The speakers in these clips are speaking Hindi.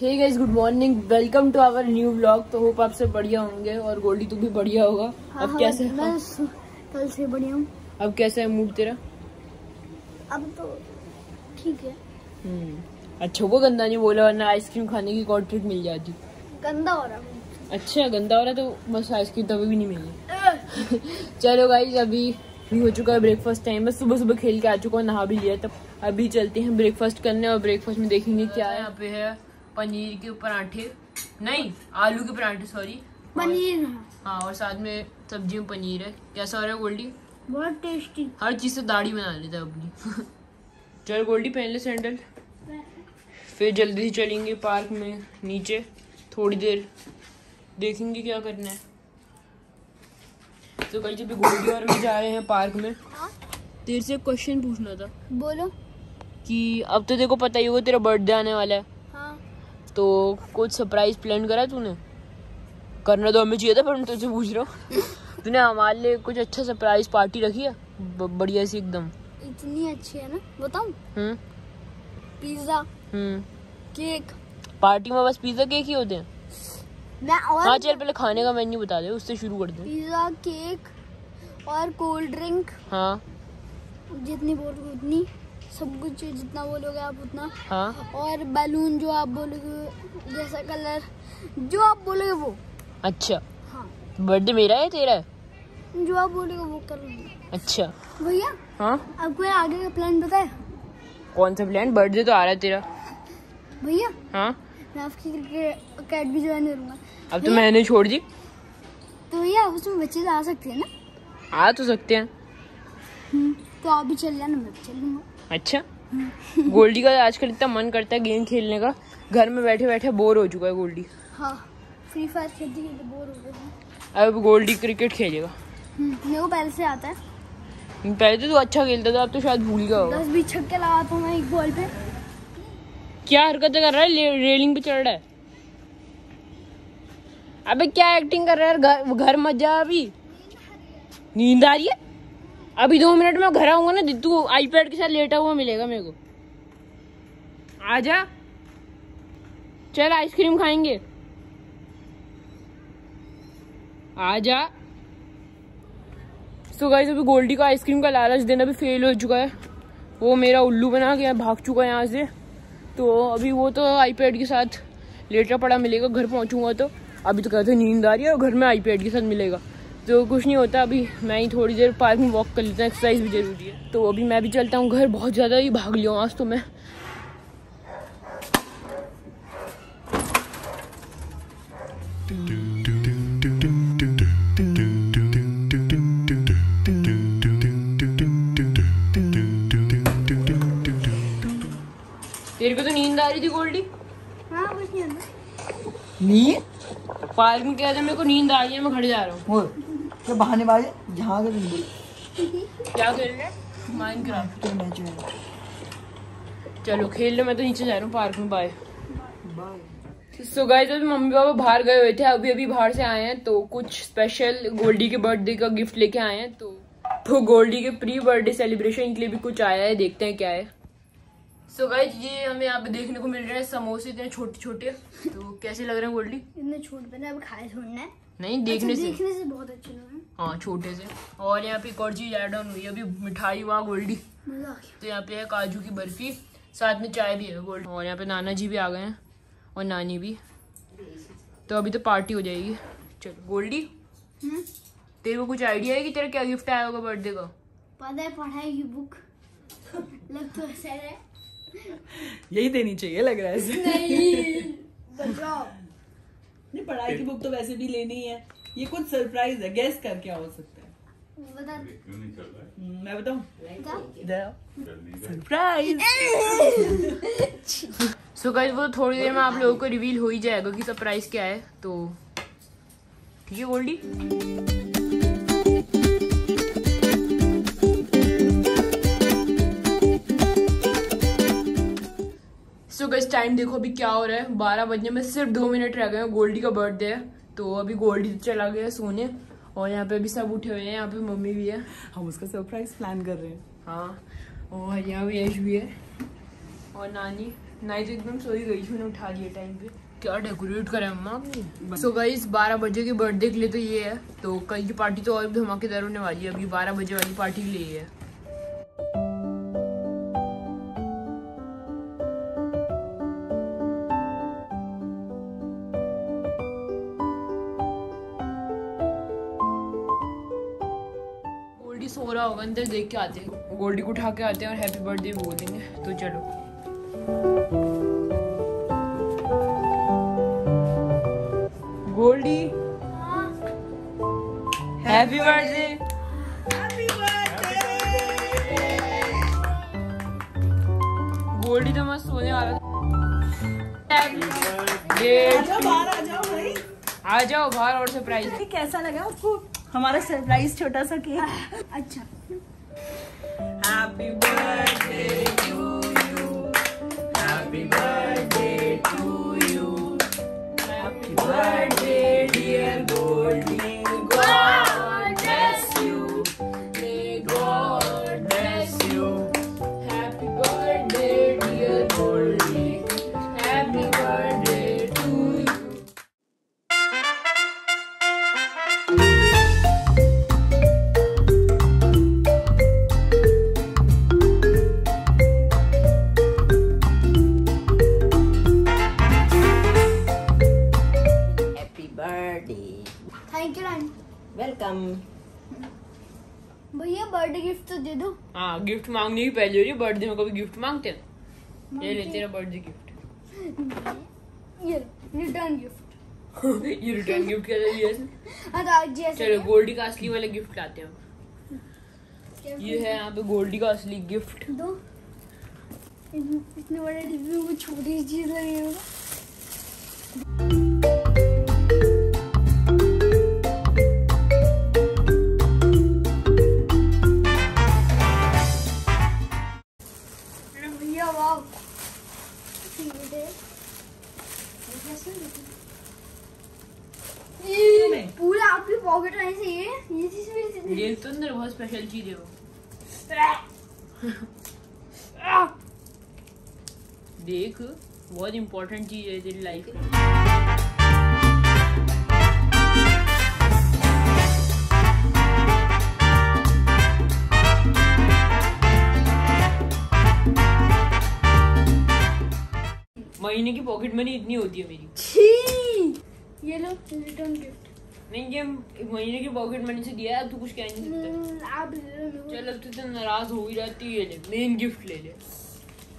Hey guys good morning welcome to our new vlog तो होप आप सब बढ़िया होंगे और गोल्डी तू भी बढ़िया होगा। हाँ, अब हाँ, कैसे मैं कल से बढ़िया हूँ। अब कैसा है मूड तेरा? अब तो ठीक है। हम्म। अच्छा वो गंदा नहीं बोला वरना आइसक्रीम खाने की कॉल मिल जाती। गंदा हो रहा हूँ। अच्छा गंदा हो रहा तो बस आइसक्रीम तभी भी नहीं मिली। चलो गाइस अभी भी हो चुका है ब्रेकफास्ट टाइम बस सुबह सुबह खेल के आ चुका हूँ नहा भी लिया तब अभी चलते हैं ब्रेकफास्ट करने और ब्रेकफास्ट में देखेंगे क्या है। यहाँ पे है पनीर के पराठे नहीं आलू के पराठे सॉरी पनीर। हाँ और साथ में सब्ज़ी में पनीर है। कैसा हो रहा है गोल्डी? बहुत टेस्टी हर चीज़ से दाढ़ी बना लेता है अपनी। चल गोल्डी पहन ले सैंडल फिर जल्दी से चलेंगे पार्क में नीचे। थोड़ी देर देखेंगे क्या करना है। तो कल जब गोल्डी और भी जा रहे हैं पार्क में तेरे से क्वेश्चन पूछना था बोलो। कि अब तो देखो पता ही होगा तेरा बर्थडे आने वाला है हाँ। तो कुछ सरप्राइज़ प्लान करा तूने? करना तो हमें चाहिए था पर मैं तुझसे पूछ रहा हूँ। तूने हमारे लिए कुछ अच्छा सरप्राइज़ पार्टी रखी है? बढ़िया सी एकदम। इतनी अच्छी है ना? बताऊँ? पिज्जा केक पार्टी में बस पिज्जा केक ही होते हैं। मैं और हाँ चल पहले खाने का मेन्यू बता दे उससे शुरू कर दे। पिज्जा केक और कोल्ड ड्रिंक हाँ। जितनी बोलोगे उतनी। सब कुछ जितना बोलोगे आप उतना। हाँ। और बैलून जो आप बोलोगे जैसा कलर जो आप बोलोगे वो। अच्छा। हाँ। बर्थडे मेरा है तेरा है? जो आप बोलोगे वो करूँगी अच्छा। भैया हाँ? आपको आगे का प्लान पता है कौन सा प्लान बर्थडे तो आ रहा है तेरा। भैया हाँ? मैं आपकी क्रिकेट अकेडमी ज्वाइन करूँगा। अब तो मैंने छोड़ दी। तो भैया उसमें बच्चे तो आ सकते हैं ना? आ तो सकते हैं। हम्म, तो आप भी चल जाना मैं भी चलूँगा अच्छा। गोल्डी का आजकल इतना मन करता है गेम खेलने का। घर में बैठे बैठे बोर हो चुका है गोल्डी। हाँ फ्री फायर खेलते खेलते बोर हो गए अब गोल्डी क्रिकेट खेलेगा। हम्म, मेरे को पहले से आता है। पहले तो तू अच्छा खेलता था अब तो शायद भूल गया होगा। दस बीस छक्के लगाता हूँ मैं एक बॉल पे। क्या हरकतें कर रहा है? ले- रेलिंग पे चढ़ रहा है। अबे क्या एक्टिंग कर रहा है घर घर मत जा अभी। नींद आ रही है? अभी दो मिनट में घर आऊँगा ना, तू आईपैड के साथ लेटा हुआ मिलेगा मेरे को। आजा। चल आइसक्रीम खाएँगे। आजा। सो गाइस अभी गोल्डी का आइसक्रीम का लालच देना भी फेल हो चुका है। वो मेरा उल्लू बना के भाग चुका है यहाँ से। तो अभी वो तो आईपैड के साथ लेटा पड़ा मिलेगा, घर पहुंचूँगा तो। अभी तो कहते नींद आ रही है और घर में आईपैड के साथ मिलेगा। तो कुछ नहीं होता, अभी मैं ही थोड़ी देर पार्क में वॉक कर लेता हूँ एक्सरसाइज भी ज़रूरी है। तो अभी मैं भी चलता हूँ, घर बहुत ज़्यादा ही भाग लिया आज तो मैं। तेरे को तो नींद आ रही थी गोल्डी? हाँ कुछ नहीं नींद? पार्क में कहते मेरे को नींद आ रही है मैं घर जा रहा हूँ। तो बहाने बाजे? जहाँ के तुम बोल क्या खेल रहे माइनक्राफ्ट मैच में चलो खेल लो मैं तो नीचे जा रहा हूँ पार्क में बाय बाय सो गाइस अभी मम्मी पापा बाहर गए हुए थे अभी अभी बाहर से आए हैं तो कुछ स्पेशल गोल्डी के बर्थडे का गिफ्ट लेके आए हैं तो तो गोल्डी के प्री बर्थडे सेलिब्रेशन के लिए भी कुछ आया है देखते हैं क्या है। सो गाइस ये हमें यहाँ पे देखने को मिल रहे हैं समोसे इतने छोटे छोटे तो कैसे लग रहे हैं गोल्डी? इतने छोटे पे ना अब खाए छोड़ना है। नहीं देखने अच्छा, से। देखने से बहुत अच्छे लग रहे हैं। हाँ छोटे से। और यहाँ पे एक और चीज़ एड ऑन हुई है अभी मिठाई वहाँ गोल्डी। तो यहाँ पे है काजू की बर्फ़ी साथ में चाय भी है गोल्ड। और यहाँ पे नाना जी भी आ गए हैं और नानी भी। तो अभी तो पार्टी हो जाएगी। चलो गोल्डी हम्म, तेरे को कुछ आइडिया है कि तेरा क्या गिफ्ट आया होगा बर्थडे का? पता है पढ़ाई की बुक लग तो ऐसा है। यही देनी चाहिए लग रहा है नहीं बचाओ नहीं पढ़ाई की बुक तो वैसे भी लेनी ही है। ये कुछ सरप्राइज़ है गैस कर क्या हो सकता है। बता। हम्म, मैं सरप्राइज़ सो गाइस वो थोड़ी देर में आप लोगों को रिवील हो ही जाएगा कि सरप्राइज़ क्या है तो ठीक है गोल्डी सो गैस टाइम देखो अभी क्या हो रहा है। बारह बजने में सिर्फ़ दो मिनट रह गए हैं। गोल्डी का बर्थडे है। तो अभी गोल्डी चला गया सोने। और यहाँ पे अभी सब उठे हुए हैं। यहाँ पे मम्मी भी है। हम उसका सरप्राइज़ प्लान कर रहे हैं। हाँ। और यहाँ पे यश भी है। और नानी नहीं तो एकदम सोई गई थी उन्हें उठा लिया टाइम पे। क्या डेकोरेट करें अम्मा। आपने सो गाइस बारह बजे के बर्थडे के लिए तो ये है। तो कल की पार्टी तो और धमाकेदार होने वाली है। अभी बारह बजे वाली पार्टी के लिए है। रहा होगा अंदर देख के आते हैं। गोल्डी को उठा के आते हैं और हैप्पी बर्थडे बोल देंगे। तो चलो। गोल्डी? हैप्पी बर्थडे गोल्डी तो मस्त सोने वाला जाओ बाहर आ जाओ बाहर और सरप्राइज़ कैसा लगा आपको हमारा सरप्राइज़ छोटा सा केक अच्छा। Happy birthday to you happy birthday to you happy birthday dear Goldie God welcome भैया बर्थडे गिफ्ट तो दे दो। हाँ गिफ्ट मांगने की पहले हो रही बर्थडे में कभी गिफ्ट मांगते हैं? ये ले तेरा बर्थडे गिफ्ट ये रिटर्न गिफ्ट ये रिटर्न गिफ्ट क्या हाँ तो आज जैसे चलो गोल्डी का असली वाला गिफ्ट लाते हैं ये है यहाँ पे गोल्डी का असली गिफ्ट दो इतने बड़े डिब्बे में छोटी चीज़ लगी है देख तो अंदर बहुत स्पेशल चीज़ है वो। देख, बहुत इंपॉर्टेंट चीज़ है तेरी लाइफ में महीने की पॉकेट मनी इतनी होती है मेरी। ये लो रिटर्न गिफ्ट नहीं ये महीने की पॉकेट मनी से दिया है अब तू कुछ कह नहीं सकता। को। चल अब तो इतना नाराज़ हो ही जाती है ले मेन गिफ्ट ले ले।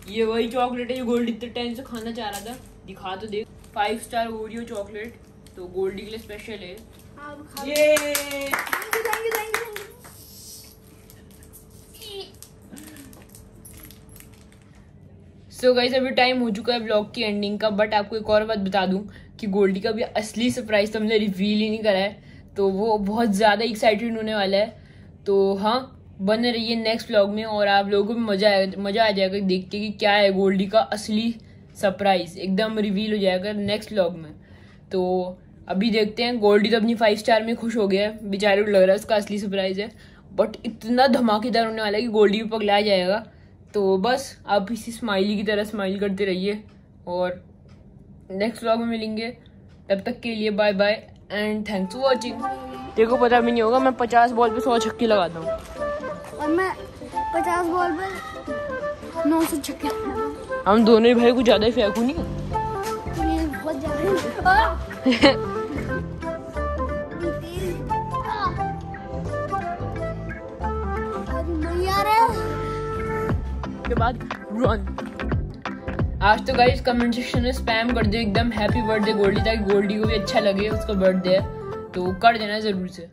ये वही चॉकलेट है जो गोल्डी इतने टाइम से खाना चाह रहा था। दिखा तो देख फाइव स्टार ओरियो चॉकलेट तो गोल्डी के लिए स्पेशल है। ये thank you thank you thank you so guys अभी टाइम हो चुका है ब्लॉग की एंडिंग का बट आपको एक और बात बता दूँ कि गोल्डी का भी असली सरप्राइज़ तो हमने रिवील ही नहीं करा है। तो वो बहुत ज़्यादा एक्साइटेड होने वाला है। तो हाँ बने रहिए नेक्स्ट ब्लॉग में और आप लोगों को भी मज़ा आएगा, मज़ा आ जाएगा देख के कि क्या है गोल्डी का असली सरप्राइज़ एकदम रिवील हो जाएगा नेक्स्ट ब्लॉग में। तो अभी देखते हैं गोल्डी तो अपनी फाइव स्टार में खुश हो गया है। बेचारे लग रहा है उसका असली सरप्राइज़ है। बट इतना धमाकेदार होने वाला है कि गोल्डी भी पगला जाएगा। तो बस आप इसी स्माइली की तरह स्माइल करते रहिए और नेक्स्ट व्लॉग में मिलेंगे। तब तक के लिए bye bye and thanks for watching देखो पता भी नहीं होगा मैं पचास बॉल पे सौ छक्के लगाता हूँ और मैं पचास बॉल पर नौ सौ छक्के हम दोनों ही भाई कुछ ज़्यादा ही फेंकू नहीं बहुत ज़्यादा के बाद रन आज तो गाइस कमेंट सेक्शन में स्पैम कर दो एकदम हैप्पी बर्थडे गोल्डी ताकि गोल्डी को भी अच्छा लगे, उसका बर्थडे है तो कर देना ज़रूर से।